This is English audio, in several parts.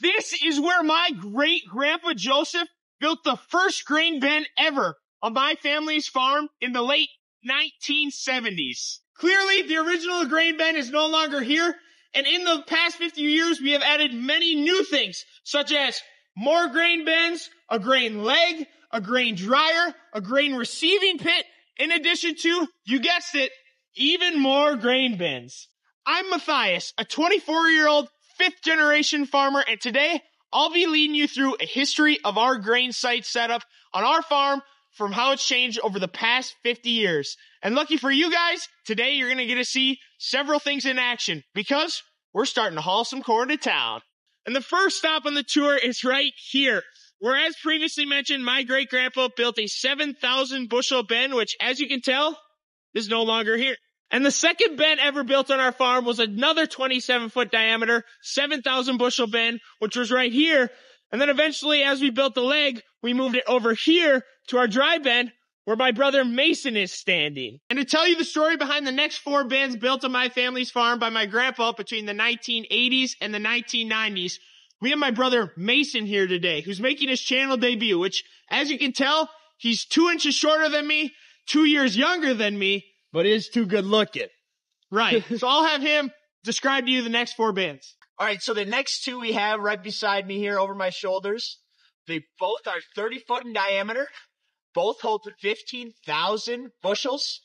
This is where my great grandpa Joseph built the first grain bin ever on my family's farm in the late 1970s. Clearly, the original grain bin is no longer here, and in the past 50 years, we have added many new things, such as more grain bins, a grain leg, a grain dryer, a grain receiving pit, in addition to, you guessed it, even more grain bins. I'm Matthias, a 24 year old fifth generation farmer, and today I'll be leading you through a history of our grain site setup on our farm from how it's changed over the past 50 years. And lucky for you guys, today you're going to get to see several things in action because we're starting to haul some corn to town. And the first stop on the tour is right here. Where as previously mentioned, my great grandpa built a 7,000 bushel bin, which as you can tell is no longer here. And the second bin ever built on our farm was another 27 foot diameter, 7,000 bushel bin, which was right here. And then eventually, as we built the leg, we moved it over here to our dry bin where my brother Mason is standing. And to tell you the story behind the next four bins built on my family's farm by my grandpa between the 1980s and the 1990s, we have my brother Mason here today, who's making his channel debut, which, as you can tell, he's two inches shorter than me, two years younger than me, but is too good looking. Right. so I'll have him describe to you the next four bins. All right, so the next two we have right beside me here over my shoulders, they both are 30 foot in diameter. Both hold 15,000 bushels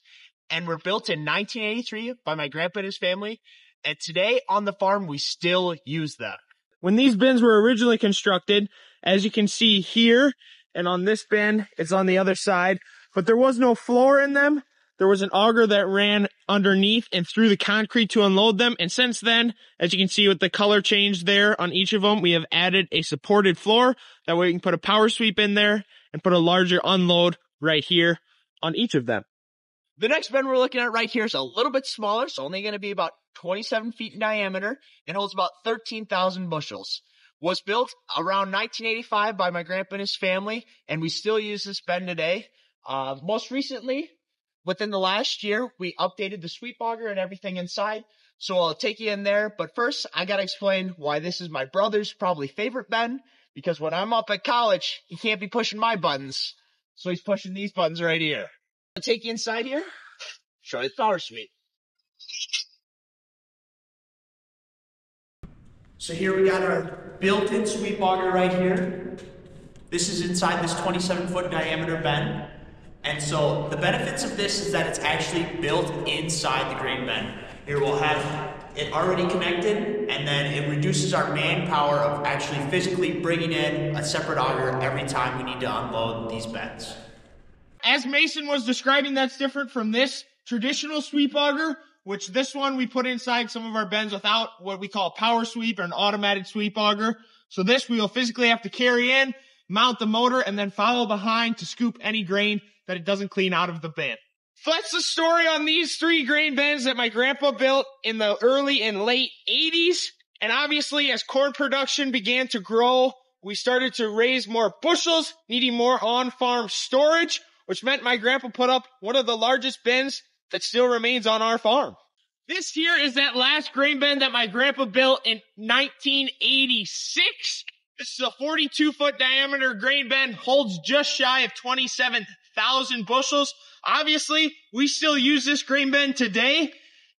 and were built in 1983 by my grandpa and his family. And today on the farm, we still use them. When these bins were originally constructed, as you can see here and on this bin, it's on the other side, but there was no floor in them. There was an auger that ran underneath and through the concrete to unload them. And since then, as you can see with the color change there on each of them, we have added a supported floor. That way we can put a power sweep in there and put a larger unload right here on each of them. The next bin we're looking at right here is a little bit smaller. It's only going to be about 27 feet in diameter and holds about 13,000 bushels. Was built around 1985 by my grandpa and his family, and we still use this bin today. Uh, most recently, within the last year, we updated the sweep auger and everything inside. So I'll take you in there. But first, I gotta explain why this is my brother's probably favorite bin because when I'm up at college, he can't be pushing my buttons. So he's pushing these buttons right here. I'll take you inside here, show you the power sweep. So here we got our built-in sweep auger right here. This is inside this 27 foot diameter bin. And so the benefits of this is that it's actually built inside the grain bin. Here we'll have it already connected, and then it reduces our manpower of actually physically bringing in a separate auger every time we need to unload these bins. As Mason was describing, that's different from this traditional sweep auger, which this one we put inside some of our bins without what we call a power sweep or an automatic sweep auger. So this we will physically have to carry in, mount the motor, and then follow behind to scoop any grain that it doesn't clean out of the bin. So that's the story on these three grain bins that my grandpa built in the early and late 80s. And obviously, as corn production began to grow, we started to raise more bushels, needing more on-farm storage, which meant my grandpa put up one of the largest bins that still remains on our farm. This here is that last grain bin that my grandpa built in 1986. This is a 42 foot diameter grain bin, holds just shy of 27,000 bushels. Obviously, we still use this grain bin today,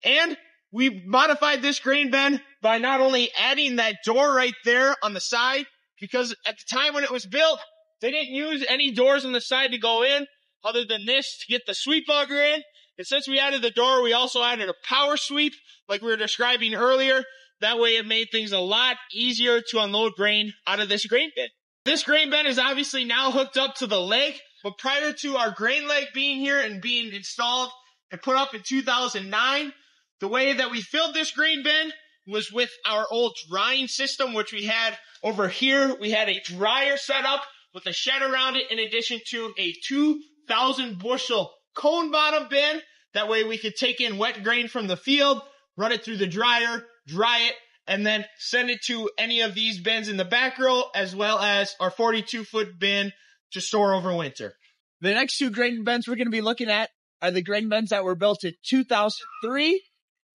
and we modified this grain bin by not only adding that door right there on the side, because at the time when it was built, they didn't use any doors on the side to go in, other than this to get the sweep auger in. And since we added the door, we also added a power sweep, like we were describing earlier. That way it made things a lot easier to unload grain out of this grain bin. This grain bin is obviously now hooked up to the leg, but prior to our grain leg being here and being installed and put up in 2009, the way that we filled this grain bin was with our old drying system, which we had over here. We had a dryer set up with a shed around it in addition to a 2,000 bushel cone bottom bin. That way we could take in wet grain from the field, run it through the dryer, dry it, and then send it to any of these bins in the back row, as well as our 42 foot bin to store over winter. The next two grain bins we're going to be looking at are the grain bins that were built in 2003.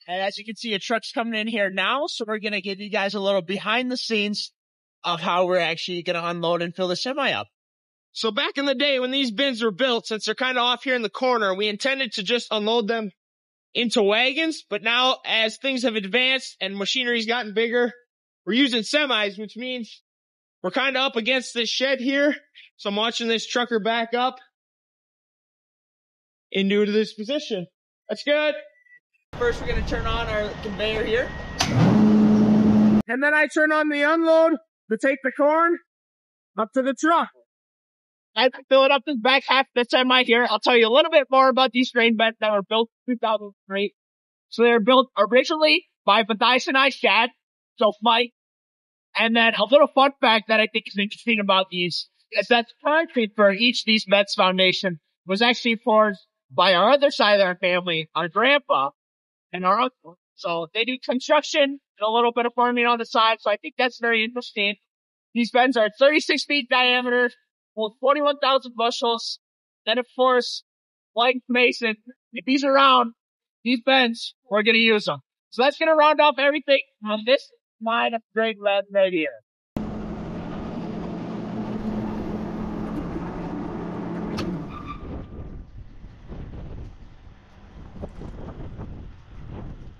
And as you can see, a truck's coming in here now. So we're going to give you guys a little behind the scenes of how we're actually going to unload and fill the semi up. So back in the day when these bins were built, since they're kind of off here in the corner, we intended to just unload them into wagons. But now as things have advanced and machinery's gotten bigger, we're using semis, which means we're kind of up against this shed here. So I'm watching this trucker back up into this position. That's good. First, we're going to turn on our conveyor here. And then I turn on the unload to take the corn up to the truck. I fill it up this back half this time semi here. I'll tell you a little bit more about these grain beds that were built in 2003. So they were built originally by Matthias and I, Shad, so Mike. And then a little fun fact that I think is interesting about these is that the concrete for each of these beds foundation was actually forged by our other side of our family, our grandpa and our uncle. So they do construction and a little bit of farming on the side. So I think that's very interesting. These beds are 36 feet diameter, hold 41,000 bushels. Then of course, like Mason, if he's around, these bins, we're going to use them. So that's going to round off everything on this of great lead here.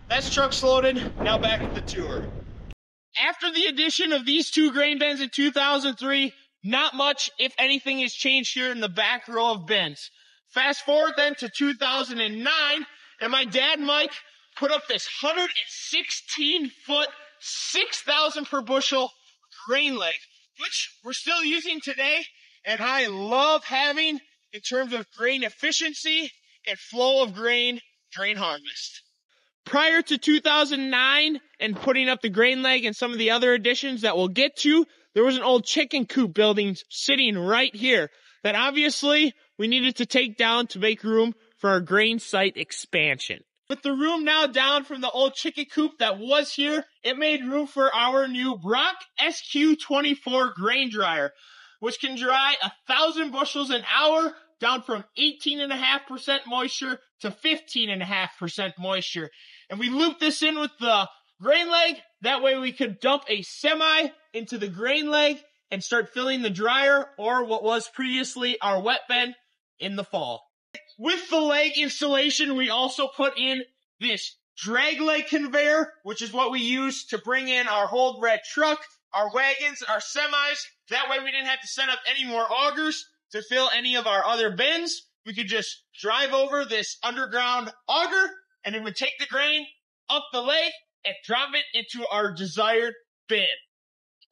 That's trucks loaded. Now back at the tour. After the addition of these two grain bins in 2003, not much, if anything, has changed here in the back row of bins. Fast forward then to 2009, and my dad Mike put up this 116 foot, 6,000 per bushel grain leg, which we're still using today, and I love having in terms of grain efficiency and flow of grain grain harvest prior to 2009 and putting up the grain leg and some of the other additions that we'll get to, there was an old chicken coop building sitting right here that obviously we needed to take down to make room for our grain site expansion. With the room now down from the old chicken coop that was here, it made room for our new Brock SQ24 grain dryer, which can dry a thousand bushels an hour down from 18.5% moisture to 15.5% moisture. And we loop this in with the grain leg. That way we could dump a semi into the grain leg and start filling the dryer or what was previously our wet bin in the fall. With the leg installation, we also put in this drag leg conveyor, which is what we use to bring in our hold red truck, our wagons, our semis. That way we didn't have to set up any more augers to fill any of our other bins. We could just drive over this underground auger and then we take the grain up the leg and drop it into our desired bin.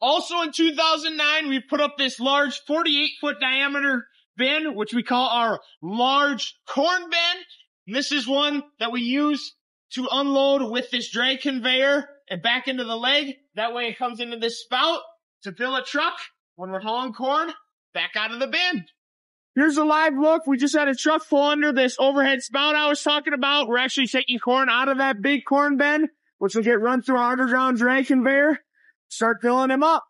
Also in 2009, we put up this large 48 foot diameter bin, which we call our large corn bin. And this is one that we use to unload with this drag conveyor and back into the leg. That way it comes into this spout to fill a truck when we're hauling corn back out of the bin. Here's a live look. We just had a truck full under this overhead spout I was talking about. We're actually taking corn out of that big corn bin, which will get run through our underground drag conveyor. Start filling them up.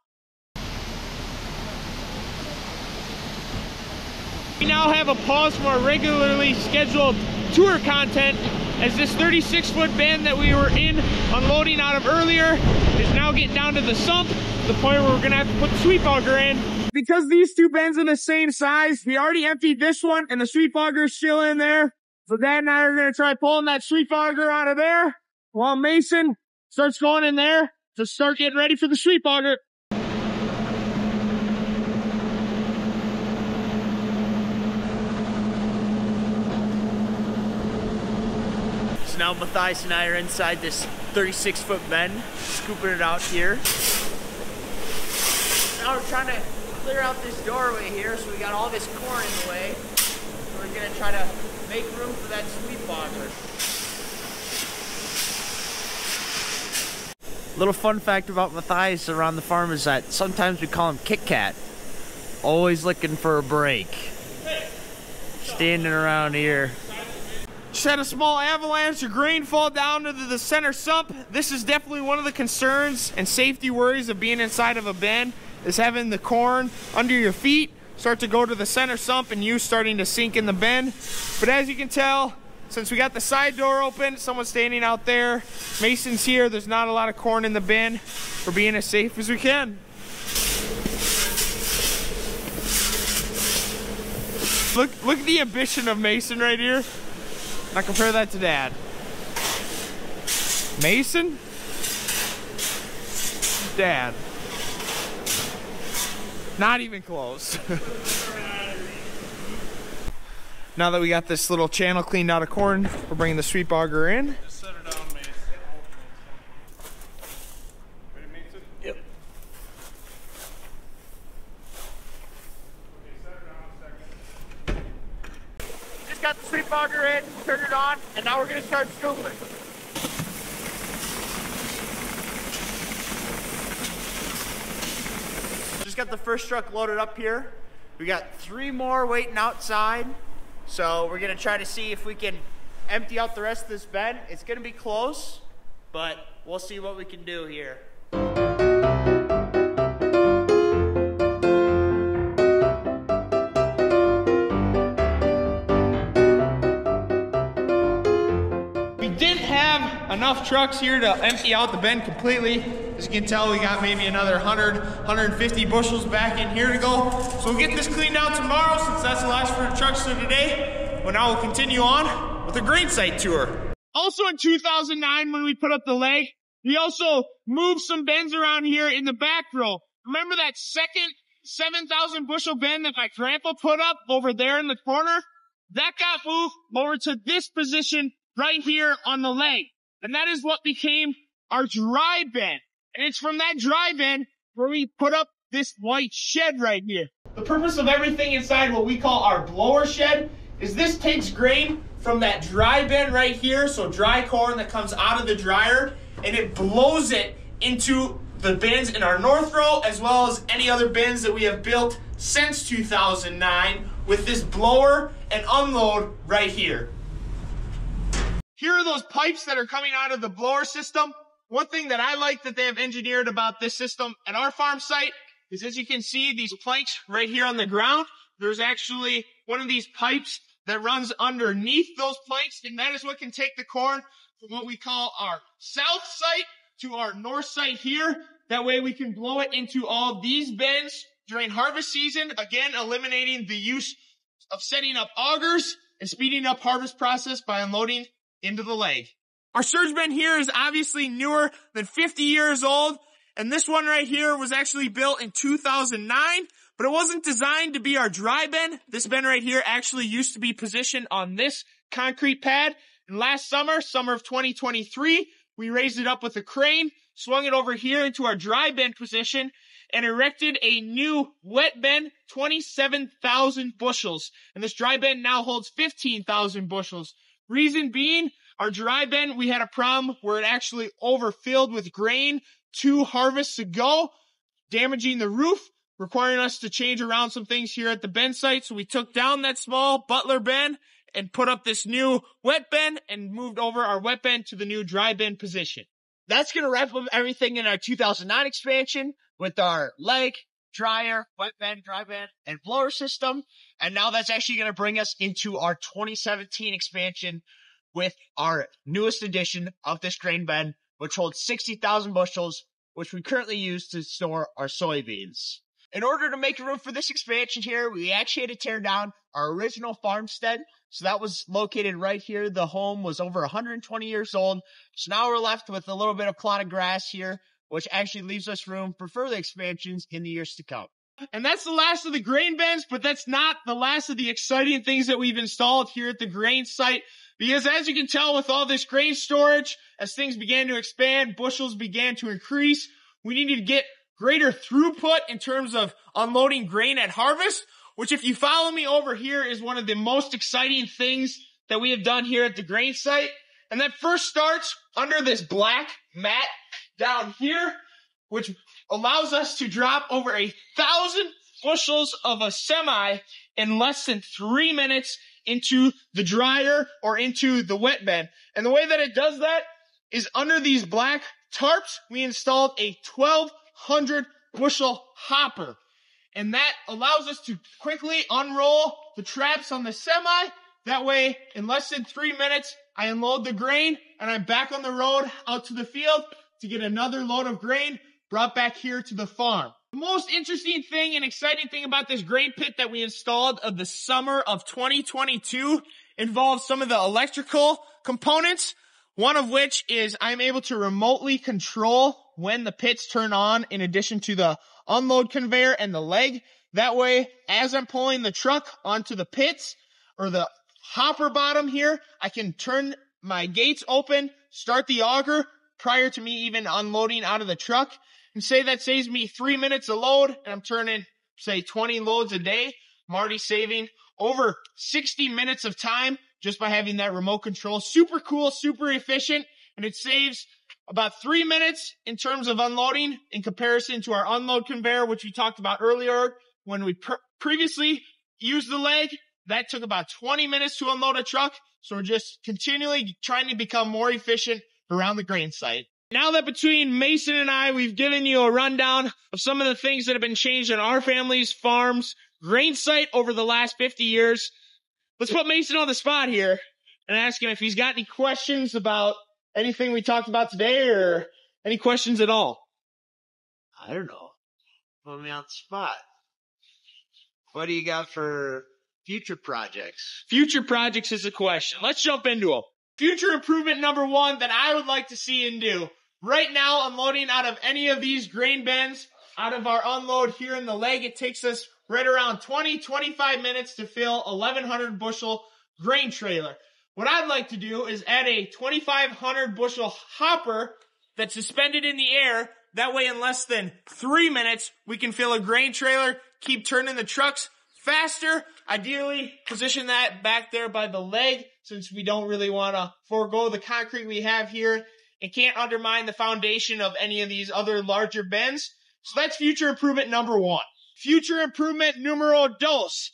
We now have a pause from our regularly scheduled tour content as this 36 foot bin that we were in unloading out of earlier is now getting down to the sump, the point where we're gonna have to put the sweep auger in because these two bins are the same size, we already emptied this one and the sweep auger is still in there. So Dad and I are going to try pulling that sweep auger out of there while Mason starts going in there to start getting ready for the sweep auger. So now Matthias and I are inside this 36 foot bin, scooping it out here. Now we're trying to clear out this doorway here, so we got all this corn in the way. We're gonna try to make room for that sweep auger. Little fun fact about Matthias around the farm is that sometimes we call him Kit Kat. Always looking for a break. Standing around here. Set a small avalanche or grain fall down into the center sump. This is definitely one of the concerns and safety worries of being inside of a bin is having the corn under your feet start to go to the center sump and you starting to sink in the bin. But as you can tell, since we got the side door open, someone's standing out there. Mason's here, there's not a lot of corn in the bin. We're being as safe as we can. Look, look at the ambition of Mason right here. Now compare that to Dad. Mason, Dad. Not even close. now that we got this little channel cleaned out of corn, we're bringing the sweep auger in. Just set her down, Mason. Ready, Mason? Yep. Okay, set her down a second. Just the in, turned it on, and now we're gonna start scooping. Just got the first truck loaded up here. We got three more waiting outside. So we're gonna try to see if we can empty out the rest of this bed. It's gonna be close, but we'll see what we can do here. Enough trucks here to empty out the bin completely. As you can tell, we got maybe another 100, 150 bushels back in here to go. So we'll get this cleaned out tomorrow since that's the last for the trucks for today. But now we'll continue on with the grain site tour. Also in 2009, when we put up the leg, we also moved some bins around here in the back row. Remember that second 7,000 bushel bin that my grandpa put up over there in the corner? That got moved over to this position right here on the leg. And that is what became our dry bin. And it's from that dry bin where we put up this white shed right here. The purpose of everything inside what we call our blower shed is this takes grain from that dry bin right here, so dry corn that comes out of the dryer, and it blows it into the bins in our north row as well as any other bins that we have built since 2009 with this blower and unload right here. Here are those pipes that are coming out of the blower system. One thing that I like that they have engineered about this system at our farm site is as you can see these planks right here on the ground, there's actually one of these pipes that runs underneath those planks and that is what can take the corn from what we call our south site to our north site here. That way we can blow it into all these bins during harvest season, again eliminating the use of setting up augers and speeding up harvest process by unloading into the leg. Our surge bin here is obviously newer than 50 years old, and this one right here was actually built in 2009, but it wasn't designed to be our dry bin. This bin right here actually used to be positioned on this concrete pad. And last summer, summer of 2023, we raised it up with a crane, swung it over here into our dry bin position, and erected a new wet bin, 27,000 bushels. And this dry bin now holds 15,000 bushels. Reason being, our dry bin, we had a problem where it actually overfilled with grain two harvests ago, damaging the roof, requiring us to change around some things here at the bin site. So we took down that small Butler bin and put up this new wet bin and moved over our wet bin to the new dry bin position. That's going to wrap up everything in our 2009 expansion with our leg, dryer, wet bin, dry bin, and blower system. And now that's actually going to bring us into our 2017 expansion with our newest edition of this grain bin, which holds 60,000 bushels, which we currently use to store our soybeans. In order to make room for this expansion here, we actually had to tear down our original farmstead. So that was located right here. The home was over 120 years old. So now we're left with a little bit of plot of grass here, which actually leaves us room for further expansions in the years to come. And that's the last of the grain bins, but that's not the last of the exciting things that we've installed here at the grain site. Because as you can tell with all this grain storage, as things began to expand, bushels began to increase, we needed to get greater throughput in terms of unloading grain at harvest, which if you follow me over here is one of the most exciting things that we have done here at the grain site. And that first starts under this black mat down here, which allows us to drop over a thousand bushels of a semi in less than three minutes into the dryer or into the wet bin. And the way that it does that is under these black tarps, we installed a 1200 bushel hopper. And that allows us to quickly unroll the traps on the semi. That way, in less than three minutes, I unload the grain and I'm back on the road out to the field to get another load of grain brought back here to the farm. The most interesting thing and exciting thing about this grain pit that we installed of the summer of 2022 involves some of the electrical components. One of which is I'm able to remotely control when the pits turn on in addition to the unload conveyor and the leg. That way, as I'm pulling the truck onto the pits or the hopper bottom here, I can turn my gates open, start the auger prior to me even unloading out of the truck and say that saves me three minutes a load and I'm turning say 20 loads a day. I'm already saving over 60 minutes of time just by having that remote control. Super cool, super efficient, and it saves about three minutes in terms of unloading in comparison to our unload conveyor, which we talked about earlier when we pr- previously used the leg. That took about 20 minutes to unload a truck. So we're just continually trying to become more efficient around the grain site. Now that between Mason and I, we've given you a rundown of some of the things that have been changed in our family's farms, grain site over the last 50 years, let's put Mason on the spot here and ask him if he's got any questions about anything we talked about today or any questions at all. I don't know. Put me on the spot. What do you got for future projects? Future projects is a question. Let's jump into them. Future improvement number one that I would like to see and do. Right now, unloading out of any of these grain bins, out of our unload here in the leg, it takes us right around 20, 25 minutes to fill 1100 bushel grain trailer. What I'd like to do is add a 2500 bushel hopper that's suspended in the air. That way, in less than three minutes, we can fill a grain trailer, keep turning the trucks faster. Ideally, position that back there by the leg since we don't really want to forego the concrete we have here and can't undermine the foundation of any of these other larger bins. So that's future improvement number one. Future improvement numero dos.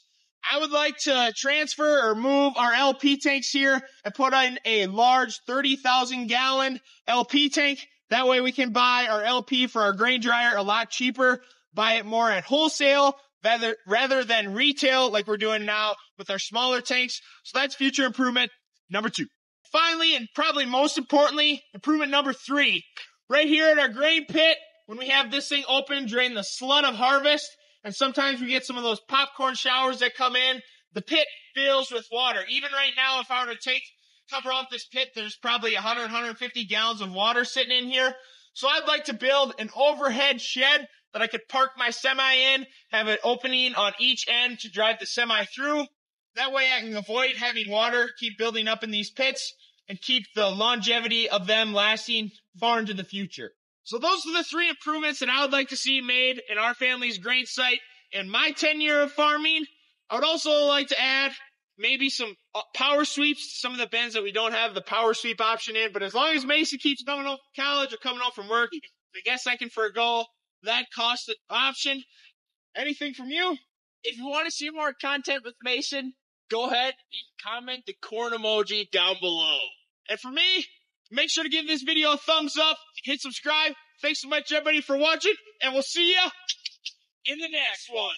I would like to transfer or move our LP tanks here and put in a large 30,000 gallon LP tank. That way we can buy our LP for our grain dryer a lot cheaper, buy it more at wholesale rather, rather than retail like we're doing now with our smaller tanks. So that's future improvement number two. Finally, and probably most importantly, improvement number three, right here at our grain pit, when we have this thing open during the slut of harvest, and sometimes we get some of those popcorn showers that come in. The pit fills with water. Even right now, if I were to take, cover off this pit, there's probably 100, 150 gallons of water sitting in here. So I'd like to build an overhead shed that I could park my semi in, have an opening on each end to drive the semi through. That way I can avoid having water keep building up in these pits and keep the longevity of them lasting far into the future. So those are the three improvements that I would like to see made in our family's grain site in my tenure of farming. I would also like to add maybe some uh, power sweeps, some of the bins that we don't have the power sweep option in, but as long as Mason keeps coming from college or coming home from work, I guess I can forego that cost option. Anything from you? If you want to see more content with Mason, go ahead and comment the corn emoji down below. And for me, make sure to give this video a thumbs up, hit subscribe. Thanks so much everybody for watching, and we'll see ya in the next one.